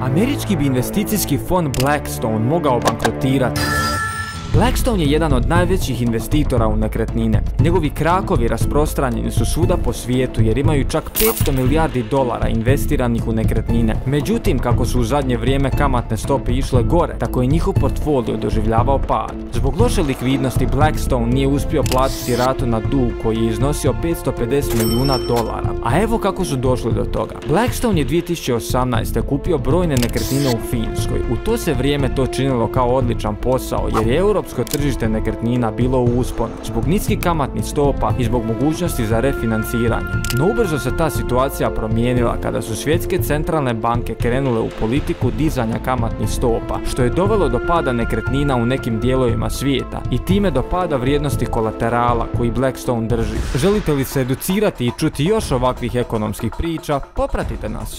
Američki bi investicijski fond Blackstone mogao bankrotirati. Blackstone je jedan od najvećih investitora u nekretnine. Njegovi krakovi rasprostranjeni su svuda po svijetu jer imaju čak 500 milijardi dolara investiranih u nekretnine. Međutim, kako su u zadnje vrijeme kamatne stope išle gore, tako je njihov portfolio doživljavao pad. Zbog loše likvidnosti Blackstone nije uspio platiti ratu na dug koji je iznosio 550 milijuna dolara. A evo kako su došli do toga. Blackstone je 2018. kupio brojne nekretnine u Finskoj. U to se vrijeme to činilo kao odličan posao jer je euro europsko tržište nekretnina bilo u usponu zbog niskih kamatnih stopa i zbog mogućnosti za refinanciranje. No ubrzo se ta situacija promijenila kada su svjetske centralne banke krenule u politiku dizanja kamatnih stopa, što je dovelo do pada nekretnina u nekim dijelovima svijeta i time do pada vrijednosti kolaterala koji Blackstone drži. Želite li se educirati i čuti još ovakvih ekonomskih priča? Popratite nas.